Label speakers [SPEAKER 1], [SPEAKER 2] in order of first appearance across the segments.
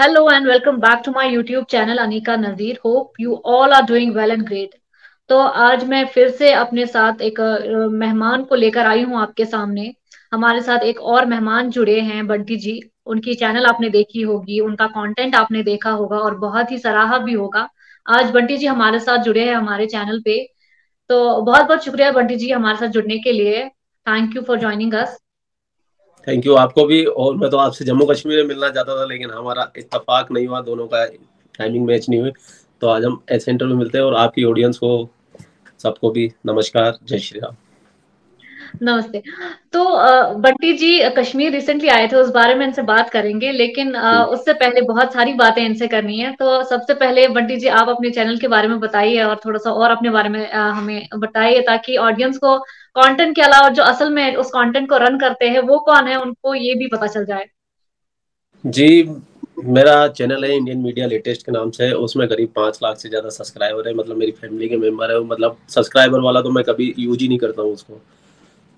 [SPEAKER 1] Hello and welcome back to my YouTube channel, Anika Nazir. Hope you all are doing well and great. तो आज मैं फिर से अपने साथ एक मेहमान को लेकर आई हूँ आपके सामने। हमारे साथ एक और मेहमान जुड़े हैं, बंटी जी। उनकी चैनल आपने देखी होगी, उनका कंटेंट आपने देखा होगा और बहुत ही सराहा भी होगा। आज बंटी जी हमारे साथ जुड़े हैं हमारे चैनल पे। तो बहुत बहुत शुक्रिया बंटी जी हमारे साथ जुड़ने के लिए। Thank you for joining us
[SPEAKER 2] thank you आपको भी और मैं तो आपसे जम्मू कश्मीर में मिलना चाहता था लेकिन हमारा इतफाक नहीं हुआ दोनों का टाइमिंग मैच नहीं हुई तो आज हम एस सेंटर में मिलते हैं और आपकी ऑडियंस को सबको भी नमस्कार जय श्री राम।
[SPEAKER 1] नमस्ते। तो बंटी जी कश्मीर रिसेंटली आए थे उस बारे में इनसे बात करेंगे लेकिन उससे पहले बहुत सारी बातें इनसे करनी है। तो सबसे पहले बंटी जी आप अपने चैनल के बारे में बताइए और थोड़ा सा और अपने बारे में हमें बताइए ताकि ऑडियंस को कंटेंट के अलावा जो असल में उस कंटेंट को रन करते हैं, वो कौन है? उनको ये भी पता चल जाए।
[SPEAKER 2] जी, मेरा चैनल है इंडियन मीडिया लेटेस्ट के नाम से। उसमें करीब पाँच लाख से ज़्यादा सब्सक्राइबर है। मतलब मेरी फैमिली के मेंबर है। मतलब सब्सक्राइबर वाला तो मैं कभी यूज़ ही नहीं करता हूँ उसको।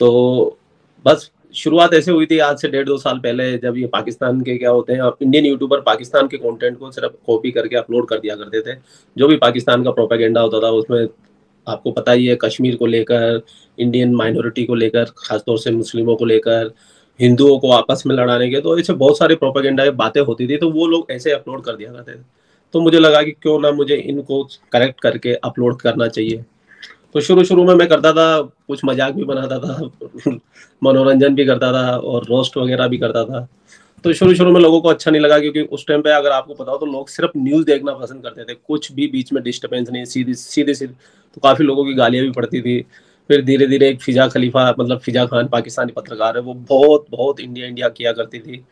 [SPEAKER 2] तो बस, शुरुआत ऐसे हुई थी आज से डेढ़ दो साल पहले, जब ये पाकिस्तान के क्या होते हैं इंडियन यूट्यूबर पाकिस्तान के कंटेंट को सिर्फ़ कॉपी करके अपलोड कर दिया करते थे। जो भी पाकिस्तान का प्रोपेगेंडा होता था, उसमें आपको पता ही है, कश्मीर को लेकर इंडियन माइनॉरिटी को लेकर, खासतौर से मुस्लिमों को लेकर, हिंदुओं को आपस में लड़ाने के तो ऐसे बहुत सारे प्रोपेगेंडा बातें होती थी तो वो लोग ऐसे अपलोड कर दिया करते थे। तो मुझे लगा कि क्यों ना मुझे इनको करेक्ट करके अपलोड करना चाहिए। तो शुरू शुरू में मैं करता था, कुछ मज़ाक भी बनाता था, मनोरंजन भी करता था, और रोस्ट वगैरह भी करता था। तो शुरू शुरू में लोगों को अच्छा नहीं लगा क्योंकि उस टाइम पे अगर आपको पता हो तो लोग सिर्फ़ न्यूज़ देखना पसंद करते थे। कुछ भी बीच में डिस्टर्बेंस नहीं, सीधी, सीधे सीधे। तो काफ़ी लोगों की गालियाँ भी पड़ती थी। फिर धीरे धीरे एक फिजा खलीफा मतलब फिजा खान, पाकिस्तानी पत्रकार है, वो बहुत बहुत इंडिया इंडिया किया करती थी।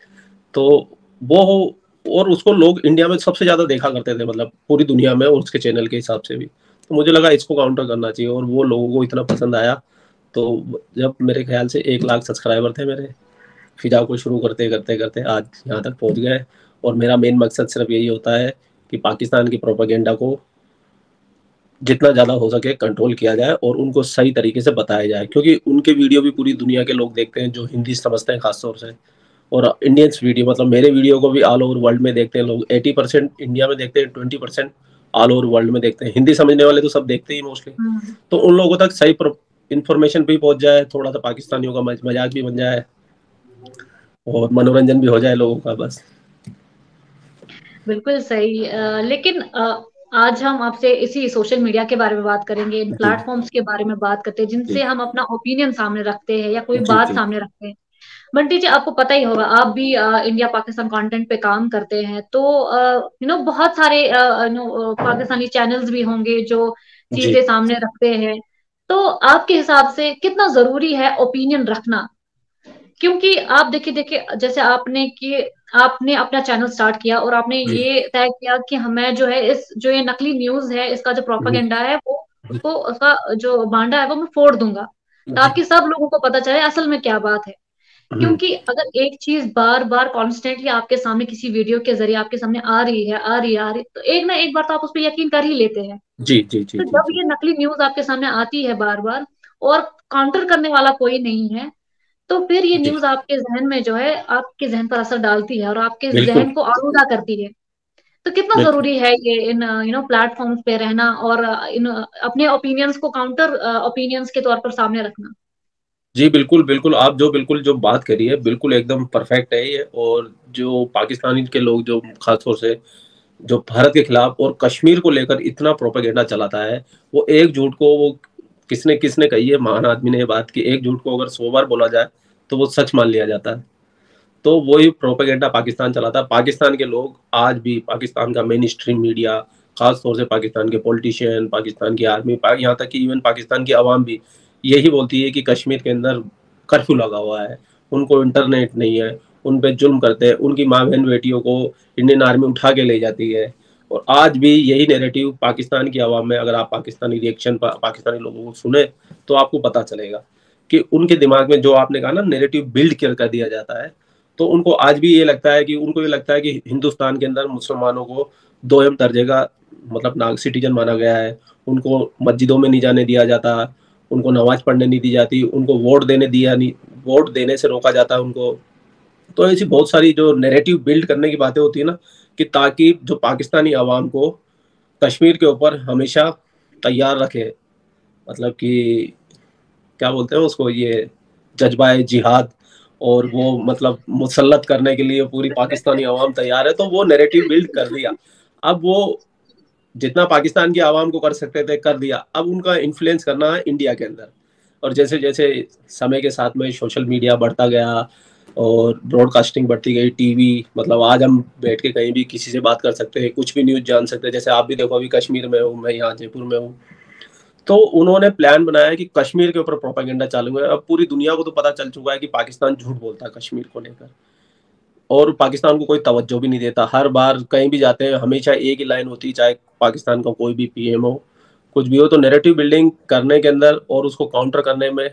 [SPEAKER 2] तो वो और उसको लोग इंडिया में सबसे ज़्यादा देखा करते थे मतलब पूरी दुनिया में उसके चैनल के हिसाब से भी। तो मुझे लगा इसको काउंटर करना चाहिए, और वो लोगों को इतना पसंद आया। तो जब मेरे ख्याल से एक लाख सब्सक्राइबर थे मेरे। फिजा को शुरू करते करते करते आज यहाँ तक पहुँच गए और मेरा मेन मकसद सिर्फ़ यही होता है कि पाकिस्तान की प्रोपागेंडा को जितना ज़्यादा हो सके कंट्रोल किया जाए और उनको सही तरीके से बताया जाए। क्योंकि उनके वीडियो भी पूरी दुनिया के लोग देखते हैं जो हिंदी समझते हैं खासतौर से। और इंडियंस वीडियो मतलब मेरे वीडियो को भी ऑल ओवर वर्ल्ड में देखते हैं लोग। एटी परसेंट इंडिया में देखते हैं twenty percent all over world में देखते हैं। हिंदी समझने वाले तो सब देखते ही मोस्टली हम्म। तो उन लोगों तक सही इन्फॉर्मेशन भी पहुँच जाए थोड़ा सा पाकिस्तानियों का मज़ाक भी बन जाए। और मनोरंजन भी हो जाए लोगों का बस।
[SPEAKER 1] बिल्कुल सही। आ, लेकिन आ, आज हम आपसे इसी सोशल मीडिया के बारे में बात करेंगे इन प्लेटफॉर्म्स के बारे में बात करते हैं जिनसे हम अपना ओपिनियन सामने रखते हैं या कोई बात सामने रखते हैं। बंटी जी आपको पता ही होगा आप भी आ, इंडिया पाकिस्तान कंटेंट पे काम करते हैं तो यू नो बहुत सारे नो पाकिस्तानी चैनल्स भी होंगे जो चीज़ें सामने रखते हैं। तो आपके हिसाब से कितना ज़रूरी है ओपिनियन रखना? क्योंकि आप देखिए देखिए जैसे आपने कि आपने अपना चैनल स्टार्ट किया और आपने ये तय किया कि हमें जो है इस जो ये नकली न्यूज़ है इसका जो प्रोपागेंडा है वो उसको उसका जो बांडा है वो मैं फोड़ दूँगा ताकि सब लोगों को पता चले असल में क्या बात है। हम्म। क्योंकि अगर एक चीज़ बार बार कॉन्स्टेंटली आपके सामने किसी वीडियो के ज़रिए आपके सामने आ रही है आ रही है आ रही तो एक ना एक बार तो आप उस पर यकीन कर ही लेते हैं।
[SPEAKER 2] जी जी जी
[SPEAKER 1] तो जब ये नकली न्यूज़ आपके सामने आती है बार बार और काउंटर करने वाला कोई नहीं है तो फिर ये न्यूज़ आपके जहन में जो है आपके जहन पर असर डालती है और आपके जहन को आलूदा करती है। तो कितना ज़रूरी है ये इन यू नो प्लेटफॉर्म्स पे रहना और इन अपने ओपिनियंस को काउंटर ओपिनियंस के तौर पर सामने रखना।
[SPEAKER 2] जी बिल्कुल बिल्कुल। आप जो बिल्कुल जो बात करी है बिल्कुल एकदम परफेक्ट है ये और जो पाकिस्तानी के लोग जो खासतौर से जो भारत के खिलाफ और कश्मीर को लेकर इतना प्रोपेगेंडा चलाता है वो एक झूठ को वो किसने किसने कही है? महान आदमी ने ये बात की एक झूठ को अगर सौ बार बोला जाए तो वो सच मान लिया जाता है। तो वही प्रोपेगेंडा पाकिस्तान चलाता है पाकिस्तान के लोग आज भी पाकिस्तान का मेन स्ट्रीम मीडिया खास तौर से पाकिस्तान के पॉलिटिशियन पाकिस्तान की आर्मी यहाँ तक कि इवन पाकिस्तान की आवाम भी यही बोलती है कि कश्मीर के अंदर कर्फ्यू लगा हुआ है। उनको इंटरनेट नहीं है उन पर जुल्म करते हैं उनकी माँ बहन बेटियों को इंडियन आर्मी उठा के ले जाती है। और आज भी यही नेरेटिव पाकिस्तान की आवाम में अगर आप पाकिस्तानी रिएक्शन पा, पाकिस्तानी लोगों को सुने तो आपको पता चलेगा। कि उनके दिमाग में जो आपने कहा ना नेरेटिव बिल्ड कर दिया जाता है। तो उनको आज भी ये लगता है कि, उनको ये लगता है कि हिंदुस्तान के अंदर मुसलमानों को दो एम दर्जे का मतलब नाग सिटीजन माना गया है। उनको मस्जिदों में नहीं जाने दिया जाता, उनको नमाज़ पढ़ने नहीं दी जाती, उनको वोट देने दिया नहीं, वोट देने से रोका जाता है उनको। तो ऐसी बहुत सारी जो नेरेटिव बिल्ड करने की बातें होती है ना, कि ताकि जो पाकिस्तानी आवाम को कश्मीर के ऊपर हमेशा तैयार रखे। मतलब कि क्या बोलते हैं उसको, ये जज्बा जिहाद और वो मतलब मुसलत करने के लिए पूरी पाकिस्तानी आवाम तैयार है तो वो नेरेटिव बिल्ड कर दिया। अब वो जितना पाकिस्तान की आवाम को कर सकते थे, कर दिया। अब उनका इन्फ्लुएंस करना है इंडिया के अंदर। और जैसे जैसे समय के साथ में सोशल मीडिया बढ़ता गया और ब्रॉडकास्टिंग बढ़ती गई टीवी मतलब आज हम बैठ के कहीं भी किसी से बात कर सकते हैं, कुछ भी न्यूज़ जान सकते हैं। जैसे आप भी देखो, अभी कश्मीर में हूँ, मैं यहाँ जयपुर में हूँ। तो उन्होंने प्लान बनाया कि कश्मीर के ऊपर प्रोपागेंडा चालू है। अब पूरी दुनिया को तो पता चल चुका है कि पाकिस्तान झूठ बोलता है कश्मीर को लेकर। और पाकिस्तान को कोई तवज्जो भी नहीं देता। हर बार कहीं भी जाते हैं, हमेशा एक ही लाइन होती है, चाहे पाकिस्तान का कोई भी पीएम हो, कुछ भी हो तो नेरेटिव बिल्डिंग करने के अंदर और उसको काउंटर करने में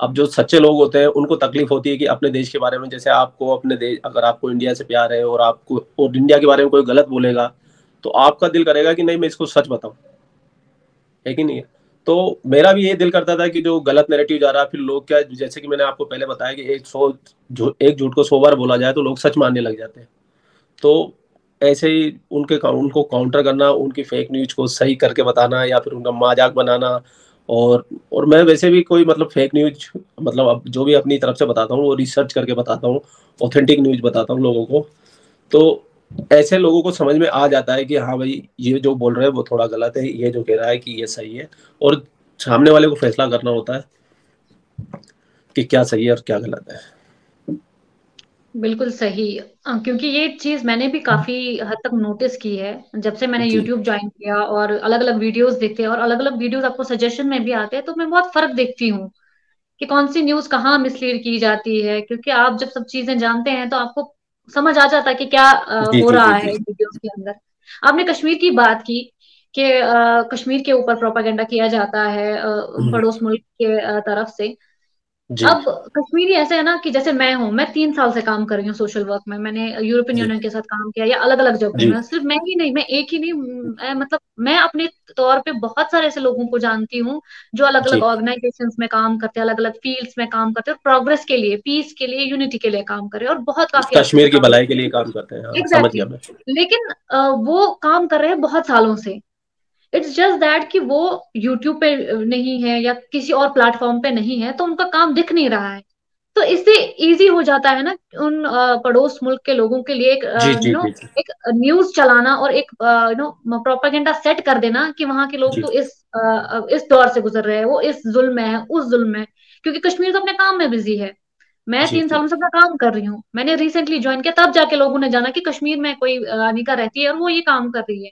[SPEAKER 2] अब जो सच्चे लोग होते हैं, उनको तकलीफ़ होती है कि अपने देश के बारे में, जैसे आपको अपने देश अगर आपको इंडिया से प्यार है और आपको, और इंडिया के बारे में कोई गलत बोलेगा तो आपका दिल करेगा कि नहीं, मैं इसको सच बताऊँ। है कि नहीं है? तो मेरा भी ये दिल करता था कि जो गलत नेरेटिव जा रहा है फिर लोग क्या, जैसे कि मैंने आपको पहले बताया कि एक सौ एक झूठ को सौ बार बोला जाए तो लोग सच मानने लग जाते हैं। तो ऐसे ही उनके उनको काउंटर करना, उनकी फेक न्यूज़ को सही करके बताना या फिर उनका मज़ाक बनाना और और मैं वैसे भी कोई मतलब फेक न्यूज़ मतलब अब जो भी अपनी तरफ़ से बताता हूँ, वो रिसर्च करके बताता हूँ ऑथेंटिक न्यूज़ बताता हूँ लोगों को। तो ऐसे लोगों को समझ में आ जाता है कि हाँ भाई ये जो बोल रहे हैं वो थोड़ा गलत है ये जो कह रहा है कि ये सही है और सामने वाले को फैसला करना होता है कि क्या सही है और क्या गलत है।
[SPEAKER 1] बिल्कुल सही। क्योंकि ये चीज़ मैंने भी काफ़ी हद तक नोटिस की है। जब से मैंने यूट्यूब ज्वाइन किया और अलग अलग वीडियोस देखते हैं और अलग अलग वीडियोस आपको सजेशन में भी आते हैं तो मैं बहुत फ़र्क देखती हूँ कि कौन सी न्यूज़ कहाँ मिसलीड की जाती है। क्योंकि आप जब सब चीज़ें जानते हैं तो आपको समझ आ जाता है कि क्या हो रहा है वीडियोस के अंदर। आपने कश्मीर की बात की कि कश्मीर के ऊपर प्रोपागेंडा किया जाता है हम्म। पड़ोस मुल्क के तरफ़ से। अब कश्मीरी ऐसे है ना कि जैसे मैं हूँ मैं तीन साल से काम कर रही हूँ सोशल वर्क में मैंने यूरोपियन यूनियन के साथ काम किया या अलग अलग जगहों में सिर्फ़ मैं ही नहीं मैं एक ही नहीं मैं, मतलब मैं अपने तौर पे बहुत सारे ऐसे लोगों को जानती हूँ जो अलग अलग ऑर्गेनाइजेशन में काम करते हैं अलग अलग फील्ड्स में काम करते हैं और प्रोग्रेस के लिए पीस के लिए यूनिटी के लिए काम करे और बहुत काफ़ी
[SPEAKER 2] कश्मीर की भलाई के लिए काम करते हैं
[SPEAKER 1] हाँ, लेकिन वो काम कर रहे हैं बहुत सालों से। इट्स जस्ट दैट कि वो यूट्यूब पे नहीं है या किसी और प्लेटफॉर्म पे नहीं है तो उनका काम दिख नहीं रहा है। तो इससे इजी हो जाता है ना उन पड़ोस मुल्क के लोगों के लिए एक यू नो एक न्यूज़ चलाना और एक यू नो प्रोपागेंडा सेट कर देना कि वहाँ के लोग तो इस इस दौर से गुजर रहे हैं वो इस जुल्म में है उस जुल्म में क्योंकि कश्मीर तो अपने काम में बिज़ी है। मैं तीन सालों से अपना काम कर रही हूँ। मैंने रिसेंटली ज्वाइन किया तब जाके लोगों ने जाना कि कश्मीर में कोई अनिका रहती है और वो ये काम कर रही है।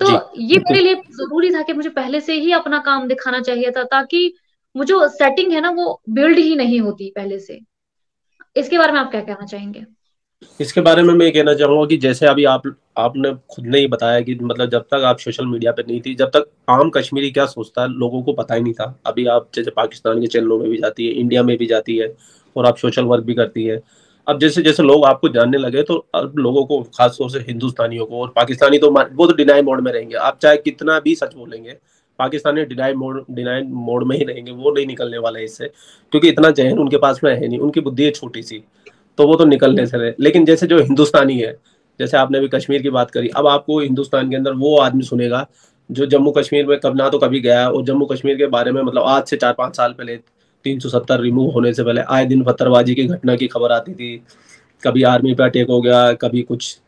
[SPEAKER 1] तो ये मेरे लिए ज़रूरी था कि मुझे पहले से ही अपना काम दिखाना चाहिए था ताकि वो जो सेटिंग है ना वो बिल्ड ही नहीं होती पहले से। इसके बारे में आप क्या कहना चाहेंगे?
[SPEAKER 2] इसके बारे में मैं कहना चाहूँगा कि जैसे अभी आप आपने खुद ने ही बताया कि मतलब जब तक आप सोशल मीडिया पे नहीं थी जब तक आम कश्मीरी क्या सोचता है लोगों को पता ही नहीं था। अभी आप जैसे पाकिस्तान के चैनलों में भी जाती है इंडिया में भी जाती है और आप सोशल वर्क भी करती है। अब जैसे जैसे लोग आपको जानने लगे तो अब लोगों को, खासतौर से हिंदुस्तानियों को और पाकिस्तानी तो वो तो डिनाई मोड में रहेंगे। आप चाहे कितना भी सच बोलेंगे, Pakistani deny mode deny mode में ही रहेंगे, वो नहीं निकलने वाले इससे। क्योंकि इतना जहन उनके पास में है नहीं, उनकी बुद्धि है छोटी सी तो वो तो निकलने से रहे। लेकिन जैसे जो हिंदुस्तानी है, जैसे आपने अभी कश्मीर की बात करी, अब आपको हिंदुस्तान के अंदर वो आदमी सुनेगा, जो जम्मू कश्मीर में कब ना तो कभी गया, और जम्मू कश्मीर के बारे में मतलब आज से चार पाँच साल पहले तीन सौ सत्तर रिमूव होने से पहले आए दिन पत्थरबाजी की घटना की खबर आती थी। कभी आर्मी पे अटैक हो गया, कभी कुछ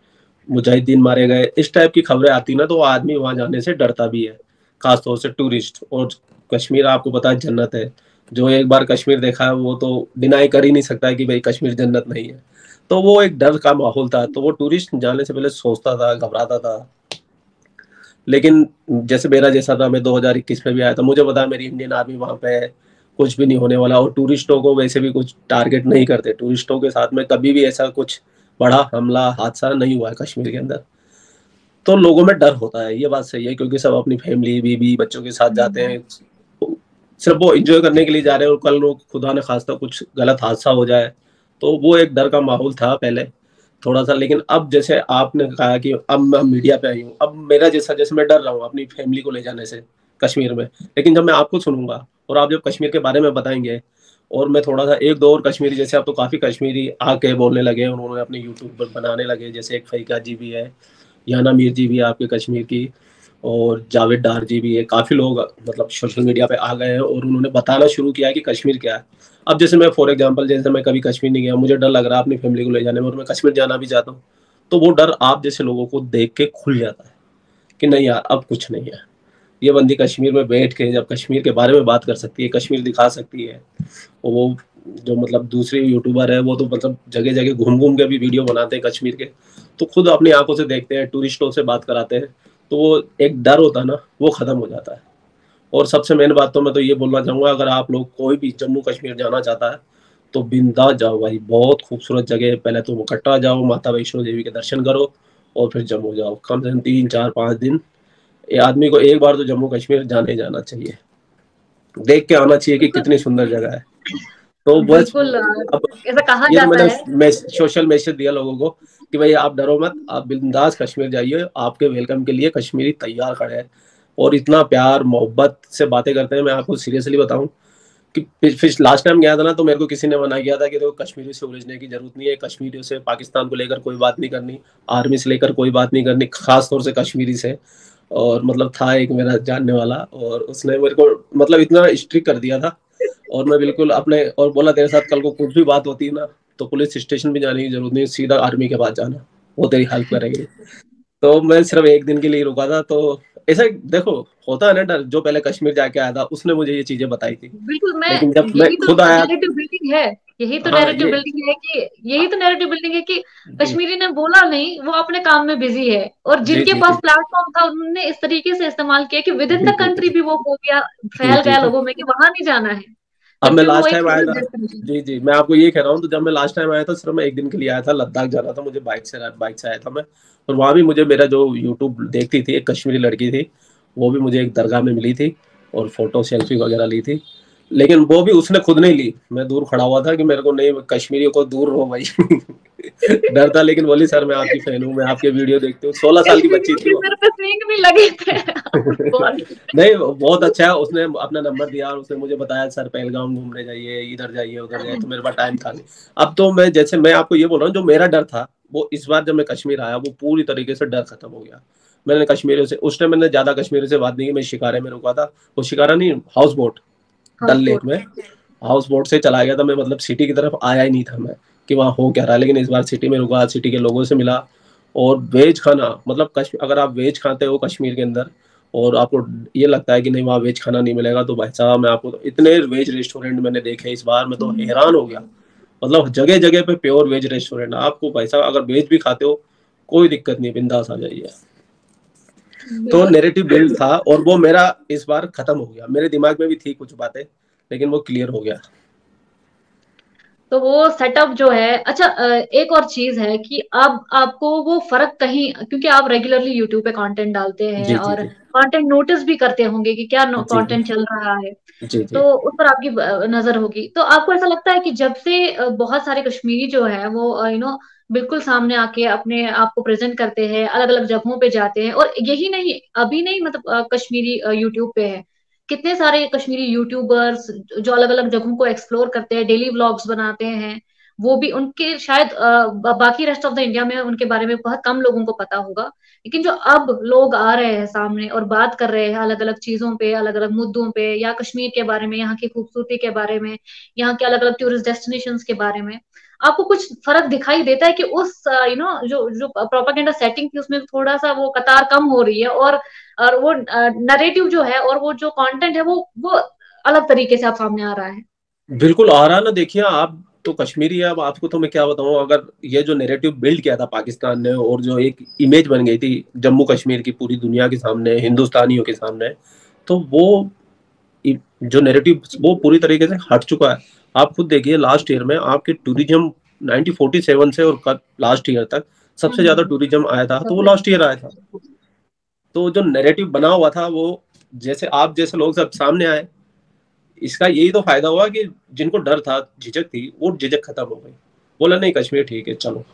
[SPEAKER 2] मुजाहिदीन मारे गए। इस टाइप की खबरें आती ना तो आदमी वहाँ जाने से डरता भी है, खासतौर से टूरिस्ट और कश्मीर आपको पता है जन्नत है। जो एक बार कश्मीर देखा है, वो तो डिनाई कर ही नहीं सकता है कि भाई कश्मीर जन्नत नहीं है। तो वो एक डर का माहौल था। तो वो टूरिस्ट जाने से पहले सोचता था, घबराता था। लेकिन जैसे मेरा जैसा था, मैं 2021 में भी आया था, मुझे पता मेरी इंडियन आर्मी वहाँ पे है कुछ भी नहीं होने वाला और टूरिस्टों को वैसे भी कुछ टारगेट नहीं करते। टूरिस्टों के साथ में कभी भी ऐसा कुछ बड़ा हमला, हादसा नहीं हुआ है कश्मीर के अंदर। तो लोगों में डर होता है, ये बात सही है, क्योंकि सब अपनी फैमिली बीबी बच्चों के साथ जाते हैं। सिर्फ़ वो इंजॉय करने के लिए जा रहे हैं और कल लोग खुदा ने खासा कुछ गलत हादसा हो जाए। तो वो एक डर का माहौल था पहले, थोड़ा सा, लेकिन अब जैसे आपने कहा कि अब मैं मीडिया पे आई हूँ, अब मेरा जैसा, जैसे मैं डर रहा हूँ अपनी फैमिली को ले जाने से कश्मीर में। लेकिन जब मैं आपको सुनूँगा और आप जब कश्मीर के बारे में बताएँगे, और मैं थोड़ा सा एक दो और कश्मीरी, जैसे आप तो काफ़ी कश्मीरी आके बोलने लगे, उन्होंने अपने यूट्यूब पर बनाने लगे, जैसे एक फैका जी भी है, याना मीर जी भी है आपके कश्मीर की, और जावेद डार जी भी है, काफ़ी लोग मतलब सोशल मीडिया पे आ गए हैं, और उन्होंने बताना शुरू किया कि कश्मीर क्या है। अब जैसे मैं फॉर एग्जांपल जैसे मैं कभी कश्मीर नहीं गया, मुझे डर लग रहा है अपनी फैमिली को ले जाने में, और मैं कश्मीर जाना भी चाहता हूँ तो वो डर आप जैसे लोगों को देख के खुल जाता है, कि नहीं यार, अब कुछ नहीं है। ये बंदी कश्मीर में बैठ के, जब कश्मीर के बारे में बात कर सकती है, कश्मीर दिखा सकती है, और वो जो मतलब दूसरे यूट्यूबर है, वो तो मतलब जगह जगह घूम घूम के भी वीडियो बनाते हैं कश्मीर के तो खुद अपनी आँखों से देखते हैं, टूरिस्टों से बात कराते हैं तो वो एक डर होता है ना, वो खत्म हो जाता है। और सबसे मेन बात तो मैं तो ये बोलना चाहूँगा, अगर आप लोग कोई भी जम्मू कश्मीर जाना चाहता है तो बिंदा जाओ भाई, बहुत खूबसूरत जगह है, पहले तो कट्टा जाओ, माता वैष्णो देवी के दर्शन करो, और फिर जम्मू जाओ, कम से कम तीन, चार, पाँच दिन आदमी को एक बार तो जम्मू कश्मीर जाने जाना चाहिए। देख के आना चाहिए कि कितनी सुंदर जगह है। तो बस अब ऐसा कहा जाता मैंने मैं सोशल मैसेज दिया लोगों को कि भाई आप डरो मत आप बिंदास कश्मीर जाइए आपके वेलकम के लिए कश्मीरी तैयार खड़े हैं। और इतना प्यार मोहब्बत से बातें करते हैं मैं आपको सीरियसली बताऊँ कि फिर लास्ट टाइम गया था ना तो मेरे को किसी ने मना किया था कि देखो तो कश्मीरी से उलझने की ज़रूरत नहीं है कश्मीरियों से पाकिस्तान को लेकर कोई बात नहीं करनी आर्मी से लेकर कोई बात नहीं करनी खास तौर से कश्मीरी से। और मतलब था एक मेरा जानने वाला और उसने मेरे को मतलब इतना स्ट्रिक कर दिया था। और मैं बिल्कुल अपने और बोला तेरे साथ कल को कुछ भी बात होती है ना तो पुलिस स्टेशन भी जाने की ज़रूरत नहीं सीधा आर्मी के पास जाना वो तेरी हेल्प करेंगे। तो मैं सिर्फ़ एक दिन के लिए रुका था तो ऐसा देखो होता है ना डर जो पहले कश्मीर जाके आया था उसने मुझे ये चीज़ें बताई थी।
[SPEAKER 1] बिल्कुल मैं लेकिन जब मैं तो खुद आया है। यही तो नैरेटिव हाँ, बिल्डिंग है कि यही तो नैरेटिव बिल्डिंग है कि कश्मीरी ने बोला नहीं वो अपने काम में बिज़ी है। और जिनके पास प्लेटफॉर्म था उन्होंने इस तरीके से इस्तेमाल किया कि विद इन द कंट्री भी वो हो गया फैल गया लोगों में कि वहाँ नहीं जाना है।
[SPEAKER 2] अब मैं लास्ट टाइम आया था। जी जी मैं आपको ये कह रहा हूँ तो जब मैं लास्ट टाइम आया था सिर्फ़ मैं एक दिन के लिए आया था लद्दाख जाना था मुझे बाइक से बाइक से आया था मैं। और वहाँ भी मुझे मेरा जो यूट्यूब देखती थी एक कश्मीरी लड़की थी वो भी मुझे एक दरगाह में मिली थी और फ़ोटो सेल्फी वगैरह ली थी। लेकिन वो भी उसने खुद नहीं ली। मैं दूर खड़ा हुआ था कि मेरे को नहीं कश्मीरियों को दूर रहो भाई। डर था लेकिन बोली सर मैं आपकी फ़ैन हूँ मैं आपके वीडियो देखती हूँ। सोलह साल की बच्ची थी नहीं बहुत अच्छा है उसने अपना नंबर दिया और उसने मुझे बताया सर पहलगाम घूमने जाइए इधर जाइए उधर जाइए तो मेरे पास टाइम था नहीं। अब तो मैं जैसे मैं आपको ये बोल रहा हूँ जो मेरा डर था वो इस बार जब मैं कश्मीर आया वो पूरी तरीके से डर खत्म हो गया। मैंने कश्मीरियों से उस टाइम मैंने ज़्यादा कश्मीरी से बात नहीं की मैं शिकारे में रुका था। वो शिकारा नहीं हाउस बोट डल लेक में। हाउस बोट से चला गया था मैं मतलब सिटी की तरफ़ आया ही नहीं था मैं कि वहाँ हो क्या रहा लेकिन इस बार सिटी में रुका सिटी के लोगों से मिला। और वेज खाना मतलब अगर आप वेज खाते हो कश्मीर के अंदर और आपको ये लगता है कि नहीं वहाँ वेज खाना नहीं मिलेगा तो भाई साहब मैं आपको तो इतने वेज रेस्टोरेंट मैंने देखे इस बार मैं तो हम्म। हैरान हो गया। मतलब जगह जगह पे प्योर वेज रेस्टोरेंट आपको भाई साहब अगर वेज भी खाते हो कोई दिक्कत नहीं बिंदास आ जाइए। तो नेरेटिव बिल्ड था और वो मेरा इस बार खत्म हो गया। मेरे दिमाग में भी थी कुछ बातें लेकिन वो क्लियर हो गया।
[SPEAKER 1] तो वो सेटअप जो है अच्छा एक और चीज़ है कि अब आपको वो फ़र्क कहीं क्योंकि आप रेगुलरली यूट्यूब पे कंटेंट डालते हैं जी, और कंटेंट नोटिस भी करते होंगे कि क्या कंटेंट चल रहा है। जी, तो उस पर आपकी नज़र होगी। तो आपको ऐसा लगता है कि जब से बहुत सारे कश्मीरी जो है वो यू नो बिल्कुल सामने आके अपने आप को प्रेजेंट करते हैं अलग अलग जगहों पे जाते हैं और यही नहीं, अभी नहीं मतलब कश्मीरी यूट्यूब पे है। कितने सारे कश्मीरी यूट्यूबर्स जो अलग अलग जगहों को एक्सप्लोर करते हैं डेली व्लॉग्स बनाते हैं, वो भी उनके शायद बाकी रेस्ट ऑफ़ द इंडिया में उनके बारे में बहुत कम लोगों को पता होगा। लेकिन जो अब लोग आ रहे हैं सामने और बात कर रहे हैं अलग अलग चीज़ों पे अलग अलग मुद्दों पे, या कश्मीर के बारे में, यहाँ की खूबसूरती के बारे में, यहाँ के अलग अलग टूरिस्ट डेस्टिनेशन के बारे में आपको कुछ फ़र्क दिखाई देता है कि उस यू नो जो जो प्रोपागेंडा सेटिंग थी, उसमें थोड़ा सा वो कतार कम हो रही है और और वो नरेटिव जो है और वो जो कंटेंट है वो वो अलग तरीके से आप सामने आ रहा है।
[SPEAKER 2] बिल्कुल आ रहा ना देखिए, आप तो कश्मीरी है, अब आपको तो मैं क्या बताऊँ, अगर ये जो नेरेटिव बिल्ड किया था पाकिस्तान ने और जो एक इमेज बन गई थी जम्मू कश्मीर की पूरी दुनिया के सामने, हिंदुस्तानियों के सामने तो वो जो नेरेटिव वो पूरी तरीके से हट चुका है। आप खुद देखिए लास्ट ईयर में आपके टूरिज़्म 1947 से और लास्ट ईयर तक सबसे हम्म। ज़्यादा टूरिज़्म आया था तो वो लास्ट ईयर आया था। तो जो नेरेटिव बना हुआ था वो जैसे आप जैसे लोग सब सामने आए इसका यही तो फ़ायदा हुआ कि जिनको डर था झिझक थी वो झिझक खत्म हो गई। बोला नहीं कश्मीर ठीक है चलो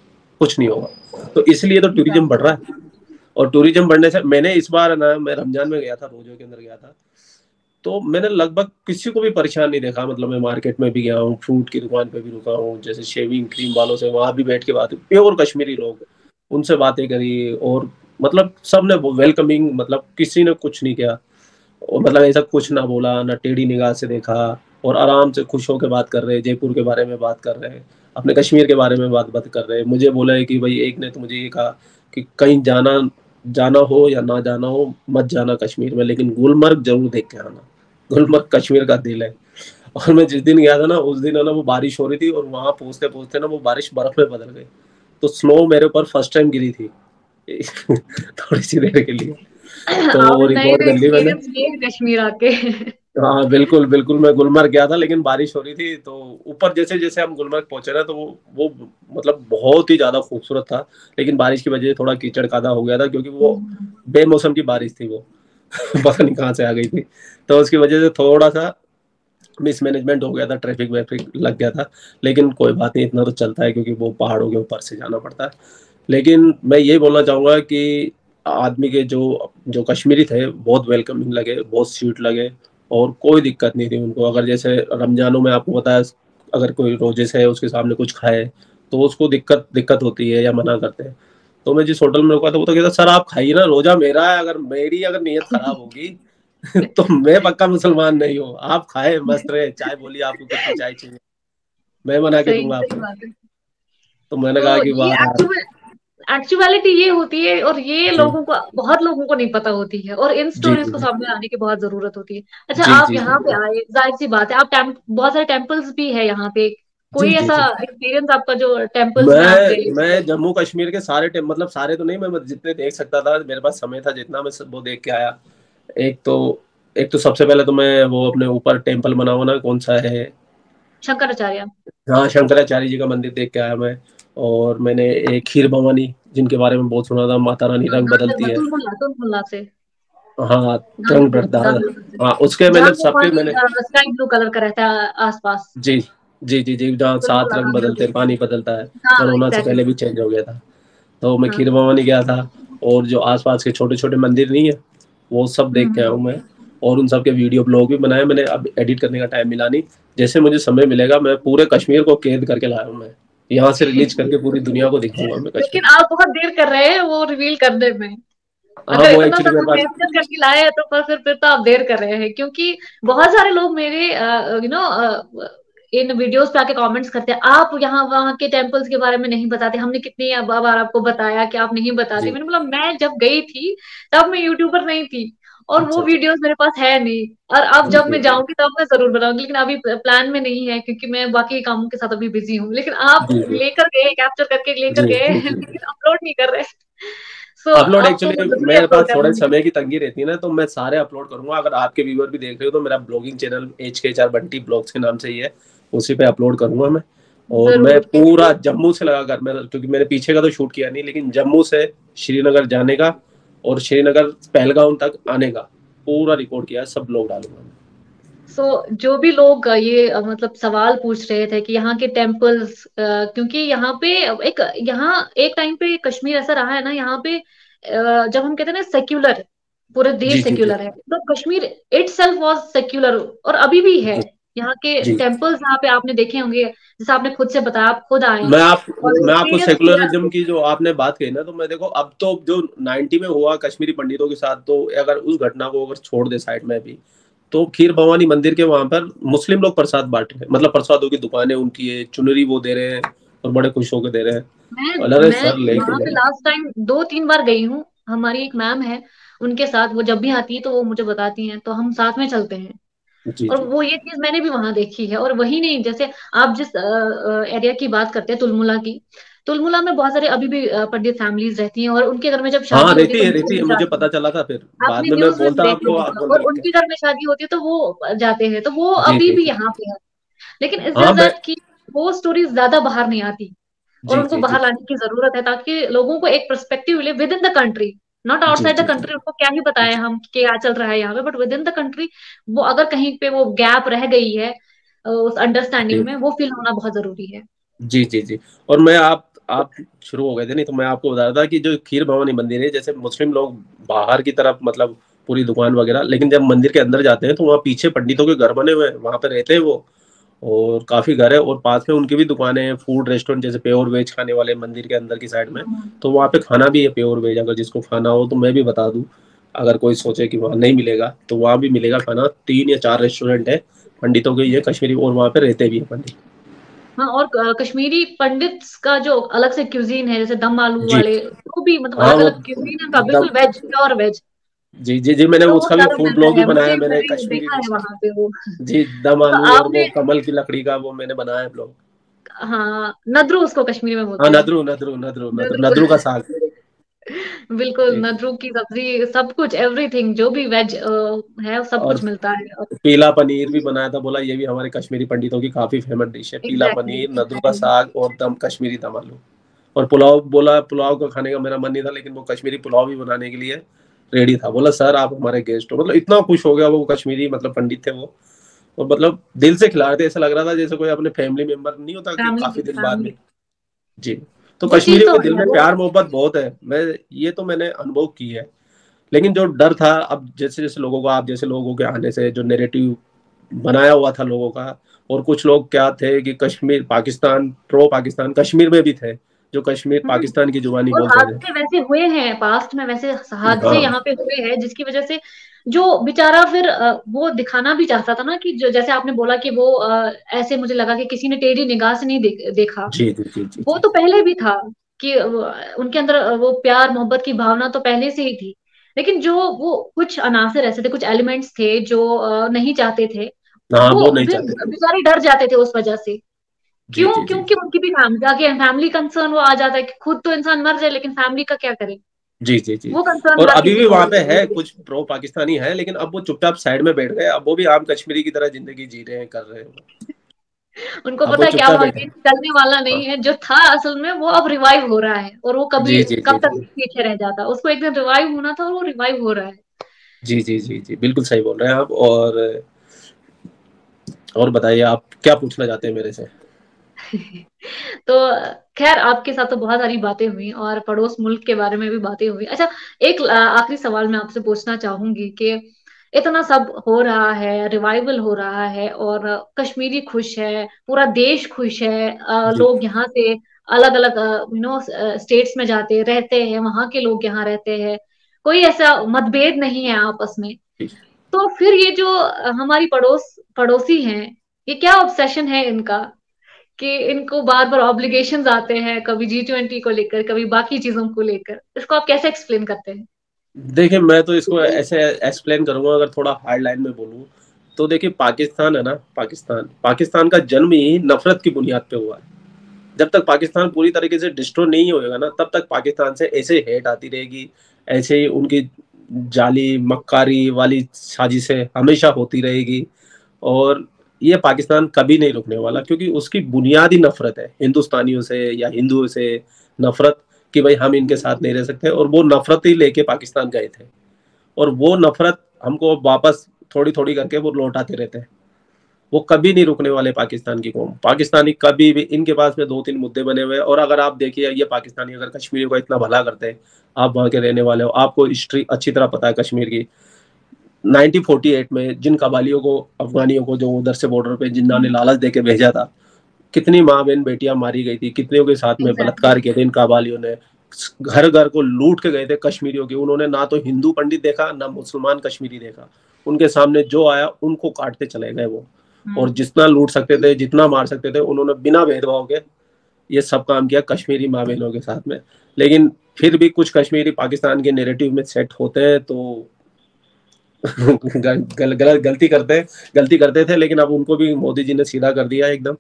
[SPEAKER 2] कुछ नहीं होगा। तो इसलिए तो टूरिज़्म बढ़ रहा है। और टूरिज़्म बढ़ने से मैंने इस बार ना मैं रमज़ान में गया था रोजो के अंदर गया था तो मैंने लगभग किसी को भी परेशान नहीं देखा। मतलब मैं मार्केट में भी गया हूँ फ्रूट की दुकान पे भी रुका हूँ, जैसे शेविंग क्रीम वालों से वहाँ भी बैठ के बात प्योर कश्मीरी लोग, उनसे बातें करी और मतलब सबने वेलकमिंग मतलब किसी ने कुछ नहीं किया। और मतलब ऐसा कुछ ना बोला, ना टेढ़ी निगाह से देखा और आराम से खुश होकर बात कर रहे, जयपुर के बारे में बात कर रहे हैं अपने कश्मीर के बारे में बात बात कर रहे। हैं मुझे बोला है कि भाई एक ने तो मुझे ये कहा कि कहीं जाना जाना हो या ना जाना हो, मत जाना कश्मीर में, लेकिन गुलमर्ग ज़रूर देख के आना। गुलमर्ग कश्मीर का दिल है। और मैं जिस दिन गया था ना उस दिन है ना वो बारिश हो रही थी और वहाँ पहुँचते पहुँचते ना वो बारिश बर्फ़ में बदल गई। तो स्नो मेरे ऊपर फ़र्स्ट टाइम गिरी थी। थोड़ी सी देर के लिए।
[SPEAKER 1] तो रिकॉर्ड कर ली मैंने। कश्मीर आके।
[SPEAKER 2] हाँ बिल्कुल बिल्कुल मैं गुलमर्ग गया था लेकिन बारिश हो रही थी। तो ऊपर जैसे जैसे हम गुलमर्ग पहुँचे ना तो वो वो मतलब बहुत ही ज़्यादा खूबसूरत था। लेकिन बारिश की वजह से थोड़ा कीचड़ कादा हो गया था क्योंकि वो बेमौसम की बारिश थी वो। पता नहीं कहाँ से आ गई थी। तो उसकी वजह से थोड़ा सा मिसमैनेजमेंट हो गया था ट्रैफ़िक वैफिक लग गया था। लेकिन कोई बात नहीं, इतना तो चलता है क्योंकि वो पहाड़ों के ऊपर से जाना पड़ता है। लेकिन मैं ये बोलना चाहूँगा कि आदमी के जो जो कश्मीरी थे, बहुत वेलकमिंग लगे, बहुत स्वीट लगे और कोई दिक्कत नहीं थी उनको। अगर जैसे रमजानों में आपको बताया अगर कोई रोजेस है, उसके सामने कुछ खाए तो उसको दिक्कत दिक्कत होती है या मना करते हैं। तो मैं जिस होटल में रुका था वो तो कहता सर आप खाइए ना रोजा मेरा है अगर मेरी अगर नीयत खराब होगी तो मैं पक्का मुसलमान नहीं हूँ। आप खाए मस्त रहे चाय बोलिए आपको कितनी चाय चाहिए मैं मना के दूँगा आपको। तो मैंने तो कहा कि वाह।
[SPEAKER 1] एक्चुअलिटी ये होती है और ये लोगों को बहुत लोगों को नहीं पता होती है और इन स्टोरीज को सामने आने की बहुत ज़रूरत होती है। अच्छा जी, आप जी, यहाँ पे आए ज़ाहिर सी बात है आप बहुत सारे टेम्पल्स भी है यहाँ पे कोई ऐसा एक्सपीरियंस आपका जो टेम्पल्स
[SPEAKER 2] मैं मैं जम्मू कश्मीर के सारे मतलब सारे तो नहीं मैं जितने देख सकता था मेरे पास समय था जितना मैं वो देख के आया। एक तो एक तो सबसे पहले तो मैं वो अपने ऊपर टेंपल बना हुआ ना कौन सा है?
[SPEAKER 1] शंकराचार्य।
[SPEAKER 2] हाँ शंकराचार्य जी का मंदिर देख के आया मैं और मैंने एक खीर भवानी जिनके बारे में बहुत सुना था माता रानी रंग बदलती है। हाँ रंग बढ़ता हाँ। उसके मैंने सबके मैंने
[SPEAKER 1] स्काई ब्लू कलर का रहता है आसपास।
[SPEAKER 2] जी। जी जी जी जहाँ सात रंग बदलते पानी बदलता है हाँ, कोरोना से पहले भी चेंज हो गया था। तो मैं हाँ। खीर भवानी गया था और जो आसपास के छोटे छोटे मंदिर नहीं है वो सब देख के आया हूँ मैं और उन सब के वीडियो ब्लॉग भी बनाए मैंने अब एडिट करने का टाइम मिला नहीं। जैसे मुझे समय मिलेगा मैं पूरे कश्मीर को कैद करके लाया हूँ मैं। यहाँ से रिलीज़ करके पूरी दुनिया को दिखाऊँगा मैं
[SPEAKER 1] लेकिन आप बहुत देर कर रहे हैं वो रिवील करने में। हाँ, अगर हाँ, इतना करके लाए तो फिर फिर तो आप देर कर रहे हैं क्योंकि बहुत सारे लोग मेरे यू नो इन वीडियोस पे आके कमेंट्स करते हैं आप यहाँ वहाँ के टेम्पल्स के बारे में नहीं बताते हमने कितनी बार आपको बताया कि आप नहीं बताते। मैंने बोला मैं जब गई थी तब मैं यूट्यूबर नहीं थी और अच्छा, वो वीडियोस। मेरे पास है नहीं। और अब जब मैं जाऊँगी तब मैं ज़रूर बनाऊँगी लेकिन अभी प्लान में नहीं है क्योंकि मैं बाकी कामों के साथ अभी बिज़ी हूँ। लेकिन आप लेकर गए कैप्चर करके लेकर गए लेकिन अपलोड नहीं कर रहे।
[SPEAKER 2] So, अपलोड एक्चुअली मेरे पास थोड़े समय की तंगी रहती है ना तो मैं सारे अपलोड करूँगा। अगर आपके व्यूअर भी देख रहे हो तो मेरा ब्लॉगिंग चैनल एच के चार बंटी ब्लॉग्स के नाम से ही है। उसी पे अपलोड करूँगा मैं। और मैं पूरा जम्मू से लगाकर मैं क्योंकि मैंने पीछे का तो शूट किया नहीं लेकिन जम्मू से श्रीनगर जाने का और श्रीनगर पहलगाम तक आने का पूरा रिकॉर्ड किया सब लोग डालूँगा
[SPEAKER 1] सो so, जो भी लोग ये मतलब सवाल पूछ रहे थे कि यहाँ के टेम्पल्स क्योंकि यहाँ पे एक यहाँ एक टाइम पे कश्मीर ऐसा रहा है ना यहाँ पे जब हम कहते हैं ना सेक्युलर पूरे देश सेक्युलर है। तो Kashmir itself was secular और अभी भी है। यहाँ के टेम्पल्स यहाँ पे आपने देखे होंगे जैसे आपने खुद से बताया आप खुद आए
[SPEAKER 2] मैं आप मैं आपको सेकुलरिज्म की जो आपने बात कही ना तो मैं देखो अब तो जो 90 में हुआ कश्मीरी पंडितों के साथ तो अगर उस घटना को अगर छोड़ दे साइड में भी तो खीर भवानी मंदिर के वहाँ पर मुस्लिम लोग प्रसाद बांट रहे हैं। मतलब प्रसादों की दुकानें उनकी है चुनरी वो दे रहे हैं और बड़े खुश होकर दे रहे हैं।
[SPEAKER 1] लास्ट टाइम दो तीन बार गई हूँ हमारी एक मैम है उनके साथ वो जब भी आती है तो वो मुझे बताती हैं तो हम साथ में चलते हैं। जी, और जी. वो ये चीज़ मैंने भी वहाँ देखी है और वही नहीं जैसे आप जिस एरिया की बात करते हैं तुलमुला की तुलमुला में बहुत सारे अभी भी पंडित फैमिलीज़ रहती हैं और उनके घर में जब
[SPEAKER 2] शादी हाँ, रहती है रहती है मुझे पता चला था फिर बाद में मैं बोलता
[SPEAKER 1] आपको और उनके घर में शादी होती है तो वो जाते हैं तो वो अभी भी यहाँ पे है। लेकिन इस हाँ, की वो स्टोरी ज़्यादा बाहर नहीं आती और उनको बाहर लाने की ज़रूरत है ताकि लोगों को एक परस्पेक्टिव मिले within the country not outside the country उनको क्या ही बताया हम कि क्या चल रहा है यहाँ पे but within the country वो अगर कहीं पे वो गैप रह गई है उस अंडरस्टैंडिंग में वो फील होना बहुत ज़रूरी है।
[SPEAKER 2] जी जी जी। और मैं आप आप शुरू हो गए थे नहीं तो मैं आपको बता रहा था कि जो खीर भवानी मंदिर है जैसे मुस्लिम लोग बाहर की तरफ़ मतलब पूरी दुकान वगैरह लेकिन जब मंदिर के अंदर जाते हैं तो वहाँ पीछे पंडितों के घर बने हुए हैं वहाँ पे रहते हैं वो। और काफ़ी घर है और पास में उनकी भी दुकानें हैं फ़ूड रेस्टोरेंट जैसे प्योर वेज खाने वाले मंदिर के अंदर की साइड में। हम्म। तो वहाँ पे खाना भी है प्योर वेज अगर जिसको खाना हो तो मैं भी बता दूँ। अगर कोई सोचे कि वहाँ नहीं मिलेगा तो वहाँ भी मिलेगा खाना। तीन या चार रेस्टोरेंट है पंडितों के ये कश्मीरी और वहाँ पे रहते भी है पंडित।
[SPEAKER 1] हाँ और कश्मीरी पंडित का जो अलग से क्यूजीन है जैसे दम आलू वाले वो भी मतलब अलग अलग क्यूजीन है बिल्कुल वेज प्योर वेज
[SPEAKER 2] जी जी जी मैंने तो उसका भी फ़ूड ब्लॉग भी बनाया मैंने कश्मीरी जी दम तो आलू और वो कमल की लकड़ी का वो मैंने बनाया ब्लॉग
[SPEAKER 1] हाँ नद्रू उसको कश्मीरी में
[SPEAKER 2] बोलते हाँ नद्रू नद्रू नद्रू नद्रू नद्रू। का साग।
[SPEAKER 1] बिल्कुल नद्रू की सब्ज़ी सब कुछ एवरीथिंग जो भी वेज है सब कुछ मिलता है।
[SPEAKER 2] पीला पनीर भी बनाया था बोला ये भी हमारे कश्मीरी पंडितों की काफ़ी फ़ेमस डिश है। पीला पनीर नद्रू का साग और दम कश्मीरी दम आलू। और पुलाव बोला पुलाव का खाने का मेरा मन नहीं था लेकिन वो कश्मीरी पुलाव भी बनाने के लिए रेडी था। बोला सर आप हमारे गेस्ट हो। मतलब इतना खुश हो गया वो कश्मीरी मतलब पंडित थे वो। और मतलब दिल से खिला रहे थे ऐसा लग रहा था जैसे कोई अपने फैमिली मेंबर नहीं होता कि काफ़ी दिन बाद में। जी। तो कश्मीरी तो दिल में प्यार मोहब्बत बहुत है। मैं ये तो मैंने अनुभव की है। लेकिन जो डर था अब जैसे जैसे लोगों को आप जैसे लोगों के आने से जो नेरेटिव बनाया हुआ था लोगों का और कुछ लोग क्या थे कि कश्मीर पाकिस्तान प्रो पाकिस्तान कश्मीर में भी थे। जो कश्मीर हम्म। पाकिस्तान की जुबानी
[SPEAKER 1] बोलते थे वैसे हुए हैं पास्ट में वैसे हादसे हाँ। यहाँ पे हुए हैं जिसकी वजह से जो बेचारा फिर वो दिखाना भी चाहता था ना कि जो जैसे आपने बोला कि वो ऐसे मुझे लगा कि किसी ने टेढ़ी निगाह से नहीं दे, देखा।
[SPEAKER 2] जी, जी, जी, जी,
[SPEAKER 1] वो तो पहले भी था कि उनके अंदर वो प्यार मोहब्बत की भावना तो पहले से ही थी। लेकिन जो वो कुछ अनासर ऐसे थे कुछ एलिमेंट्स थे जो नहीं चाहते थे
[SPEAKER 2] हाँ, वो, वो नहीं चाहते
[SPEAKER 1] बेचारे डर जाते थे उस वजह से। क्यों क्योंकि उनकी भी फैमिली फैमिली कंसर्न वो आ जाता है कि खुद तो इंसान मर जाए लेकिन फैमिली का क्या करे?
[SPEAKER 2] जी जी जी। और अभी भी वहाँ पे है कुछ प्रो पाकिस्तानी है लेकिन अब वो चुपचाप साइड में बैठ गए अब वो भी आम कश्मीरी की तरह ज़िंदगी जी रहे हैं कर रहे हैं।
[SPEAKER 1] उनको पता क्या हुआ कि चलने वाला नहीं है। जो था असल में वो अब रिवाइव हो रहा है और वो कभी जी, जी, कब तक पीछे रह जाता। उसको एक दिन रिवाइव होना था और वो रिवाइव हो रहा है।
[SPEAKER 2] जी जी जी जी बिल्कुल सही बोल रहे हैं आप और और बताइए आप क्या पूछना चाहते हैं मेरे से?
[SPEAKER 1] तो खैर आपके साथ तो बहुत सारी बातें हुई और पड़ोस मुल्क के बारे में भी बातें हुई। अच्छा एक आखिरी सवाल मैं आपसे पूछना चाहूँगी कि इतना सब हो रहा है रिवाइवल हो रहा है और कश्मीरी खुश है पूरा देश खुश है लोग यहाँ से अलग अलग यू नो स्टेट्स में जाते रहते हैं वहाँ के लोग यहाँ रहते हैं। कोई ऐसा मतभेद नहीं है आपस में। तो फिर ये जो हमारी पड़ोस पड़ोसी हैं ये क्या ऑब्सेशन है इनका? कि इनको बार बार ऑब्लिगेशन आते हैं, कभी जी ट्वेंटी को लेकर, कभी बाकी चीज़ों को लेकर। इसको आप कैसे एक्सप्लेन करते हैं?
[SPEAKER 2] देखिए, मैं तो इसको ऐसे एक्सप्लेन करूँगा, अगर थोड़ा हार्ड लाइन में बोलूँ। तो देखिए, पाकिस्तान है ना, पाकिस्तान। पाकिस्तान का जन्म ही नफरत की बुनियाद पे हुआ है। जब तक पाकिस्तान पूरी तरीके से डिस्ट्रो नहीं होएगा ना, तब तक पाकिस्तान से ऐसे हेट आती रहेगी, ऐसे ही उनकी जाली मक्कारी वाली साजिशें हमेशा होती रहेगी। और ये पाकिस्तान कभी नहीं रुकने वाला, क्योंकि उसकी बुनियादी नफरत है। हिंदुस्तानियों से या हिंदुओं से नफरत कि भाई हम इनके साथ नहीं रह सकते, और वो नफरत ही लेके पाकिस्तान गए थे। और वो नफरत हमको वापस थोड़ी थोड़ी करके वो लौटाते रहते हैं। वो कभी नहीं रुकने वाले पाकिस्तान की कौम। पाकिस्तानी कभी भी, इनके पास में दो तीन मुद्दे बने हुए हैं, और अगर आप देखिए, ये पाकिस्तानी अगर कश्मीर को इतना भला करते हैं, आप वहाँ के रहने वाले हो, आपको हिस्ट्री अच्छी तरह पता है कश्मीर की। 1948 में जिन कबालियों को अफगानियों को जो उधर से बॉर्डर पे जिन्ना ने लालच दे के भेजा था कितनी माँ बहन बेटियाँ मारी गई थी कितने के साथ में बलात्कार किए थे इन कबालियों ने घर घर को लूट के गए थे कश्मीरियों के उन्होंने ना तो हिंदू पंडित देखा ना मुसलमान कश्मीरी देखा उनके सामने जो आया उनको काटते चले गए वो। हम्म। और जितना लूट सकते थे जितना मार सकते थे उन्होंने बिना भेदभाव के ये सब काम किया कश्मीरी माँ बहनों के साथ में। लेकिन फिर भी कुछ कश्मीरी पाकिस्तान के नेरेटिव में सेट होते हैं तो गल, गल, गलती करते गलती करते थे लेकिन अब उनको भी मोदी जी ने सीधा कर दिया एकदम।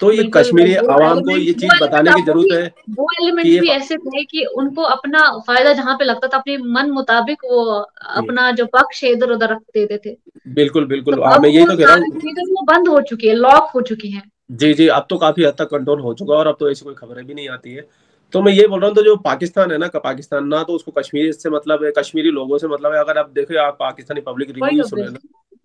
[SPEAKER 2] तो ये कश्मीरी आवाम को ये चीज़ बताने की ज़रूरत है
[SPEAKER 1] वो एलिमेंट भी ऐसे थे कि उनको अपना फ़ायदा जहाँ पे लगता था अपने मन मुताबिक वो अपना जो पक्ष है इधर उधर रख देते थे।
[SPEAKER 2] बिल्कुल बिल्कुल। तो मैं यही तो कह रहा
[SPEAKER 1] हूँ वो बंद हो चुकी है लॉक हो चुकी है।
[SPEAKER 2] जी जी अब तो काफ़ी हद तक कंट्रोल हो चुका है और अब तो ऐसी कोई खबरें भी नहीं आती है। तो मैं ये बोल रहा हूँ तो जो पाकिस्तान है ना पाकिस्तान ना तो उसको कश्मीर से मतलब है कश्मीरी लोगों से मतलब है अगर आप देखो आप पाकिस्तानी पब्लिक रिव्यू सुने ना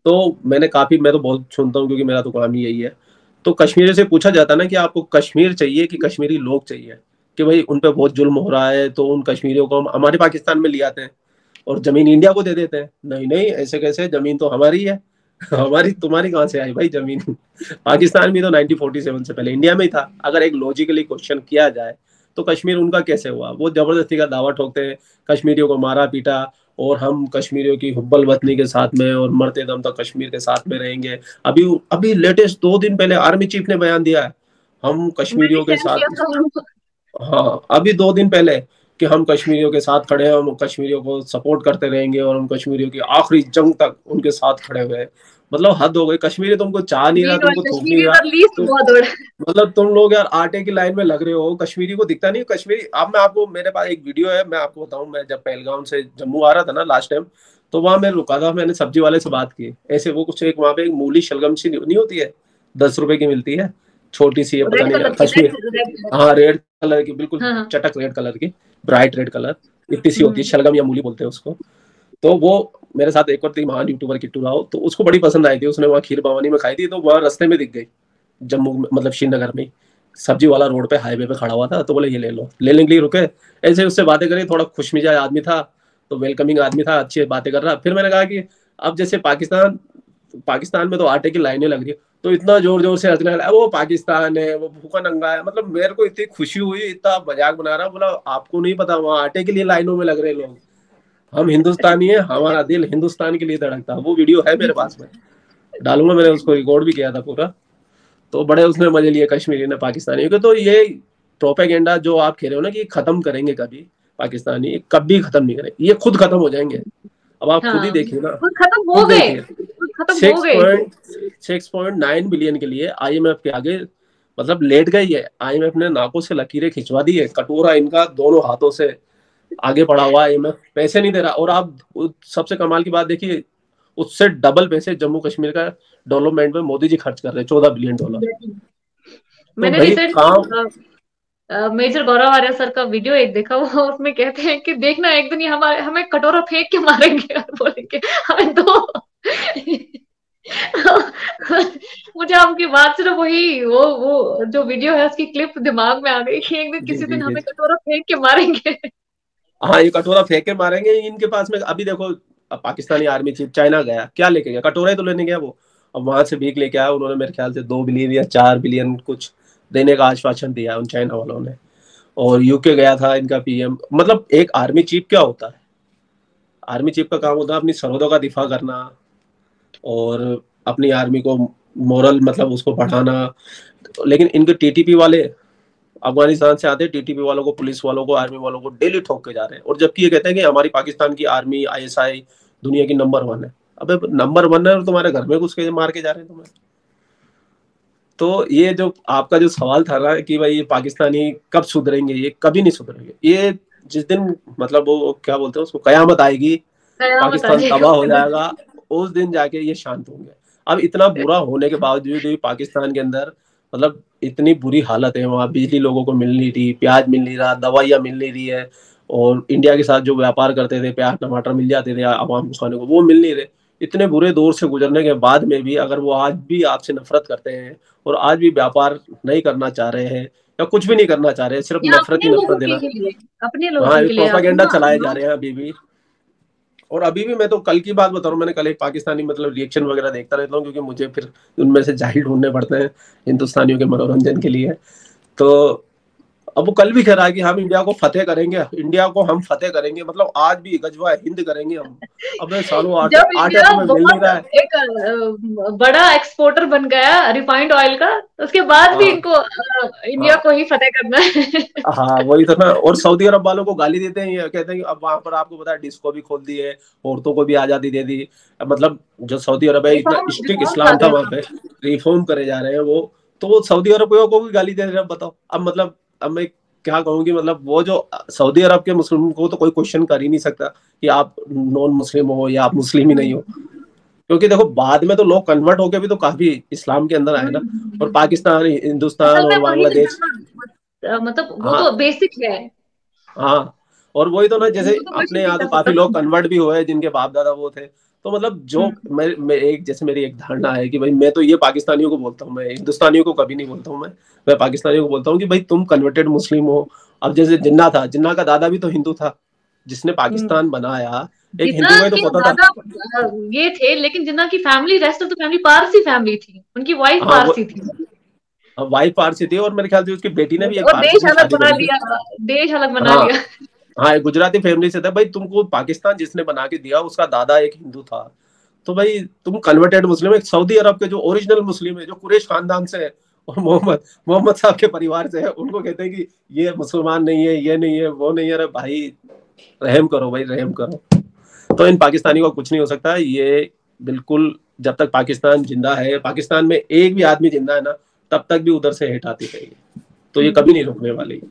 [SPEAKER 2] तो मैंने काफ़ी मैं तो बहुत सुनता हूँ क्योंकि मेरा तो काम ही यही है। तो कश्मीर से पूछा जाता है ना कि आपको कश्मीर चाहिए कि कश्मीरी लोग चाहिए? कि भाई उन पर बहुत जुल्म हो रहा है तो उन कश्मीरियों को हम हमारे पाकिस्तान में ले आते हैं और ज़मीन इंडिया को दे देते हैं। नहीं नहीं ऐसे कैसे? ज़मीन तो हमारी है। हमारी तुम्हारी कहाँ से आई भाई ज़मीन? पाकिस्तान भी तो 1947 से पहले इंडिया में ही था। अगर एक लॉजिकली क्वेश्चन किया जाए तो कश्मीर उनका कैसे हुआ? वो ज़बरदस्ती का दावा ठोकते हैं कश्मीरियों को मारा पीटा और हम कश्मीरियों की हुब्बल वतनी के साथ में और मरते दम तक कश्मीर के साथ में रहेंगे। अभी अभी लेटेस्ट दो दिन पहले आर्मी चीफ ने बयान दिया है हम कश्मीरियों के साथ हाँ अभी दो दिन पहले कि हम कश्मीरियों के साथ खड़े हैं हम कश्मीरियों को सपोर्ट करते रहेंगे और हम कश्मीरियों की आखिरी जंग तक उनके साथ खड़े हुए हैं। मतलब हद हो गई। कश्मीरी तुमको चाह नहीं रहा तुमको थूक नहीं रहा। मतलब तुम लोग यार आटे की लाइन में लग रहे हो। कश्मीरी को दिखता नहीं। कश्मीरी अब मैं आपको मेरे पास एक वीडियो है मैं आपको बताऊँ मैं जब पहलगाम से जम्मू आ रहा था ना लास्ट टाइम तो वहाँ मैं रुका था मैंने सब्ज़ी वाले से बात की। ऐसे वो कुछ एक वहाँ पे एक मूली शलगम सी नहीं होती है दस रुपए की मिलती है छोटी सी है पता नहीं कश्मीर हाँ रेड कलर की बिल्कुल हाँ, हाँ। चटक रेड कलर की ब्राइट रेड कलर इतनी सी होती है हम्म। शलगम या मूली बोलते हैं उसको। तो वो मेरे साथ एक और थी महान यूट्यूबर किट्टू राव तो उसको बड़ी पसंद आई थी। उसने वहाँ खीर भवानी में खाई थी तो वहाँ रस्ते में दिख गई, जम्मू मतलब श्रीनगर में सब्ज़ी वाला रोड पे हाईवे पे खड़ा हुआ था तो बोले, ये ले लो। लेने के लिए रुके। ऐसे उससे बातें करी, थोड़ा खुश मिजाज आदमी था तो वेलकमिंग आदमी था, अच्छी बातें कर रहा। फिर मैंने कहा कि, अब जैसे पाकिस्तान पाकिस्तान में तो आटे की लाइनें लग रही तो इतना ज़ोर ज़ोर से हंसने लगा, वो पाकिस्तान है, वो भूखा नंगा है। मतलब मेरे को इतनी खुशी हुई, इतना मज़ाक बना रहा, बोला, आपको नहीं पता, वहाँ आटे के लिए लाइनों में लग रहे लोग। हम हिंदुस्तानी है हमारा दिल हिंदुस्तान के लिए धड़कता वो वीडियो है मेरे पास में। डालूँगा मैंने उसको रिकॉर्ड भी किया था पूरा। तो बड़े उसने मज़े लिए कश्मीरी ने पाकिस्तानी। के तो ये प्रोपेगेंडा जो आप कह रहे हो ना कि खत्म करेंगे कभी पाकिस्तानी कभी खत्म नहीं करेंगे। ये खुद खत्म हो जाएँगे। अब आप हाँ, खुद ही हाँ। देखिए ना।
[SPEAKER 1] खत्म हो गए।
[SPEAKER 2] सिक्स पॉइंट नाइन बिलियन के लिए आईएमएफ के आगे मतलब लेट गई है। आईएमएफ ने नाकों से लकीरें खिंचवा दी है। कटोरा इनका दोनों हाथों से। आगे बढ़ा हुआ है पैसे नहीं दे रहा। और आप सबसे कमाल की बात देखिए उससे डबल पैसे जम्मू कश्मीर का डेवलपमेंट में मोदी जी खर्च कर रहे हैं चौदह बिलियन डॉलर
[SPEAKER 1] मैंने तो मेजर गौरव आर्य सर का वीडियो एक देखा वो उसमें कहते हैं कि देखना एक दिन हमारे हमें कटोरा फेंक के मारेंगे। और बोलेंगे हमें दो। मुझे आपकी बात सिर्फ़ वही वो वो जो वीडियो है उसकी क्लिप दिमाग में आ गई कि एक दिन किसी दिन हमें कटोरा फेंक के मारेंगे।
[SPEAKER 2] हाँ ये कटोरा फेंक के मारेंगे, इनके पास में, अभी देखो पाकिस्तानी आर्मी चीफ चाइना गया, क्या लेके गया? कटोरा ही तो लेने गया वो। अब वहाँ से भीख लेके आया, उन्होंने मेरे ख्याल से दो बिलियन या चार बिलियन कुछ देने का आश्वासन दिया उन चाइना वालों ने। और यूके गया था इनका पीएम। मतलब एक आर्मी चीफ क्या होता है? आर्मी चीफ का काम होता है अपनी सरहदों का दिफा करना और अपनी आर्मी को मोरल मतलब उसको बढ़ाना। लेकिन इनके टीटीपी वाले अफ़गानिस्तान से आते टीटीपी वालों को पुलिस वालों को आर्मी वालों को डेली ठोक के जा रहे हैं। और जबकि ये कहते हैं कि हमारी पाकिस्तान की आर्मी आईएसआई दुनिया की नंबर वन है। अबे नंबर वन है और तुम्हारे घर में घुस के मार के जा रहे हैं तुम्हें। तो ये जो आपका जो सवाल था ना कि भाई ये पाकिस्तानी कब सुधरेंगे ये कभी नहीं सुधरेंगे। ये जिस दिन मतलब वो क्या बोलते हैं उसको कयामत आएगी पाकिस्तान तबाह हो जाएगा उस दिन जाके ये शांत होंगे। अब इतना बुरा होने के बावजूद भी पाकिस्तान के अंदर मतलब इतनी बुरी हालत है वहाँ बिजली लोगों को मिल नहीं रही प्याज मिल नहीं रहा दवाइयाँ मिल नहीं रही है और इंडिया के साथ जो व्यापार करते थे प्याज टमाटर मिल जाते थे आवाम खाने को वो मिल नहीं रहे। इतने बुरे दौर से गुजरने के बाद में भी अगर वो आज भी आपसे नफरत करते हैं और आज भी व्यापार नहीं करना चाह रहे हैं या कुछ भी नहीं करना चाह रहे हैं सिर्फ़ नफरत ही नफरत देना अपने हाँ प्रोपागेंडा चलाए जा रहे हैं अभी भी। और अभी भी मैं तो कल की बात बता रहा हूँ मैंने कल एक पाकिस्तानी मतलब रिएक्शन वगैरह देखता रहता हूँ, क्योंकि मुझे फिर उनमें से ज़ाहिर ढूँढने पड़ते हैं, हिंदुस्तानियों के मनोरंजन के लिए। तो अब वो कल भी कह रहा है कि हम इंडिया को फतेह करेंगे इंडिया को हम फतेह करेंगे मतलब आज भी गजवा हिंद करेंगे हम। अब सालों आठ आठ मिल नहीं रहा है।
[SPEAKER 1] एक बड़ा एक्सपोर्टर बन गया रिफाइंड ऑयल का उसके बाद भी हाँ। इनको इंडिया हाँ। को ही फतेह करना है।
[SPEAKER 2] हाँ वही तो ना और सऊदी अरब वालों को गाली देते हैं कहते हैं अब वहाँ पर आपको पता है डिस्को भी खोल दी है औरतों को भी आज़ादी दे दी। मतलब जो सऊदी अरब है इतना स्ट्रिक्ट इस्लाम था वहाँ पे रिफॉर्म करे जा रहे हैं वो। तो सऊदी अरब को भी गाली दे रहे हैं बताओ। अब मतलब अब मैं क्या कहूँ कि मतलब वो जो सऊदी अरब के मुस्लिम को तो कोई क्वेश्चन कर ही नहीं सकता कि आप नॉन मुस्लिम हो या आप मुस्लिम ही नहीं हो। क्योंकि देखो बाद में तो लोग कन्वर्ट होके भी तो काफ़ी इस्लाम के अंदर आए ना। और पाकिस्तान हिंदुस्तान और बांग्लादेश।
[SPEAKER 1] मतलब वो हाँ, तो बेसिक है।
[SPEAKER 2] हाँ और वही तो ना जैसे तो अपने यहाँ तो काफ़ी लोग कन्वर्ट भी हुए जिनके बाप दादा वो थे। तो मतलब जो हम्म। मैं, मैं एक जैसे मेरी एक धारणा है कि भाई मैं तो ये पाकिस्तानियों को बोलता हूँ मैं हिंदुस्तानियों को कभी नहीं बोलता हूँ मैं। मैं पाकिस्तानियों को बोलता हूँ कि भाई तुम कन्वर्टेड मुस्लिम हो। अब जैसे जिन्ना था जिन्ना का दादा भी तो हिंदू था जिसने पाकिस्तान हम्म। बनाया एक हिंदू में तो पता
[SPEAKER 1] था। ये थे लेकिन जिन्ना की family rest of the family Parsi family थी। उनकी वाइफ हाँ, पारसी थी।
[SPEAKER 2] वाइफ पारसी थी और मेरे ख्याल से उसकी बेटी ने भी
[SPEAKER 1] एक देश अलग बना लिया देश अलग बना हाँ, लिया।
[SPEAKER 2] हाँ गुजराती फैमिली से था। भाई, तुमको पाकिस्तान जिसने बना के दिया, उसका दादा एक हिंदू था। तो भाई, तुम कन्वर्टेड मुस्लिम है। सऊदी अरब के जो ओरिजिनल मुस्लिम है, जो कुरेश खानदान से है, और मोहम्मद मोहम्मद साहब के परिवार से है, उनको कहते हैं कि ये मुसलमान नहीं है, ये नहीं है, वो नहीं है। अरे भाई, रहम करो, भाई, रहम करो। तो इन पाकिस्तानी को कुछ नहीं हो सकता। ये बिल्कुल, जब तक पाकिस्तान ज़िंदा है, पाकिस्तान में एक भी आदमी ज़िंदा है ना, तब तक भी उधर से हेट आती रहेगी तो ये कभी नहीं रुकने वाली।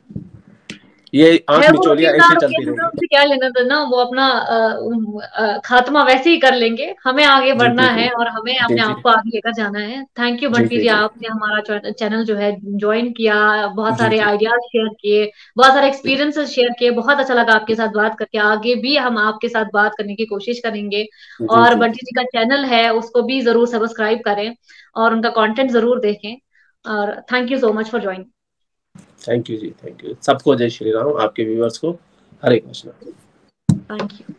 [SPEAKER 2] ये आँख मिचोलिया ऐसे चलती रहेगी।
[SPEAKER 1] क्या लेना था ना वो अपना खात्मा वैसे ही कर लेंगे। हमें आगे बढ़ना है और हमें अपने आप को आगे लेकर जाना है। थैंक यू बंटी जी आपने हमारा चैनल जो है ज्वाइन किया बहुत सारे आइडियाज़ शेयर किए बहुत सारे एक्सपीरियंसेस शेयर किए बहुत अच्छा लगा आपके साथ बात करके। आगे भी हम आपके साथ बात करने की कोशिश करेंगे। और बंटी जी का चैनल है उसको भी ज़रूर सब्सक्राइब करें और उनका कॉन्टेंट ज़रूर देखें। और thank you so much for joining
[SPEAKER 2] thank you ji thank you सबको जय श्री राम, आपके व्यूवर्स को हरे कृष्णा
[SPEAKER 1] थैंक यू